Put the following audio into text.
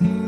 you